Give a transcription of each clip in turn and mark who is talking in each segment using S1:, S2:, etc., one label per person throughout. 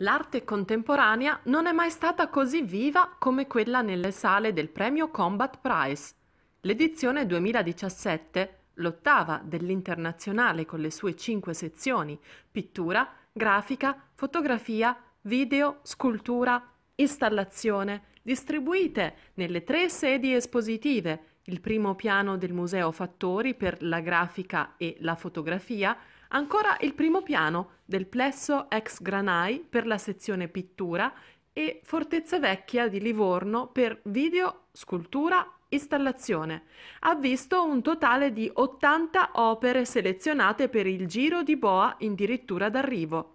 S1: L'arte contemporanea non è mai stata così viva come quella nelle sale del premio Combat Prize. L'edizione 2017, l'ottava dell'Internazionale con le sue cinque sezioni, pittura, grafica, fotografia, video, scultura, installazione, distribuite nelle tre sedi espositive, il primo piano del Museo Fattori per la grafica e la fotografia, Ancora il primo piano del plesso ex Granai per la sezione pittura e Fortezza Vecchia di Livorno per video, scultura, installazione. Ha visto un totale di 80 opere selezionate per il Giro di Boa addirittura d'arrivo.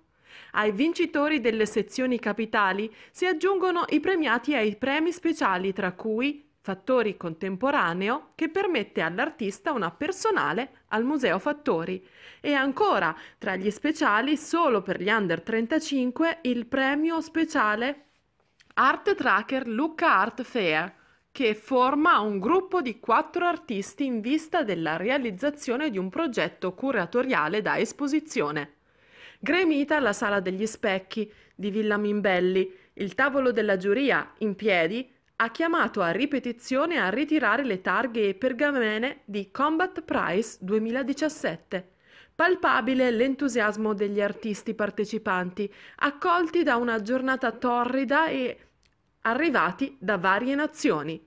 S1: Ai vincitori delle sezioni capitali si aggiungono i premiati ai premi speciali tra cui Fattori Contemporaneo che permette all'artista una personale al Museo Fattori e ancora tra gli speciali solo per gli under 35 il premio speciale Art Tracker Lucca Art Fair che forma un gruppo di quattro artisti in vista della realizzazione di un progetto curatoriale da esposizione. Gremita la Sala degli Specchi di Villa Mimbelli, il tavolo della giuria in piedi ha chiamato a ripetizione a ritirare le targhe e pergamene di Combat Prize 2017. Palpabile l'entusiasmo degli artisti partecipanti, accolti da una giornata torrida e arrivati da varie nazioni.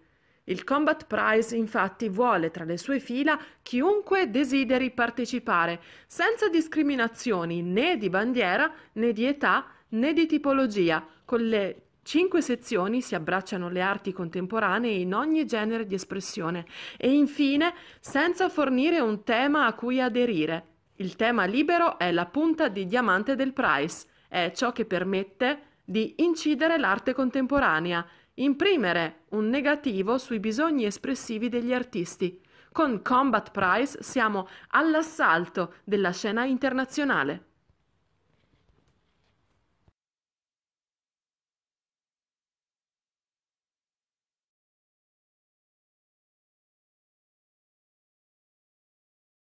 S1: Il Combat Prize infatti vuole tra le sue fila chiunque desideri partecipare, senza discriminazioni né di bandiera né di età né di tipologia, con le Cinque sezioni si abbracciano le arti contemporanee in ogni genere di espressione e infine senza fornire un tema a cui aderire. Il tema libero è la punta di diamante del Price, è ciò che permette di incidere l'arte contemporanea, imprimere un negativo sui bisogni espressivi degli artisti. Con Combat Prize siamo all'assalto della scena internazionale.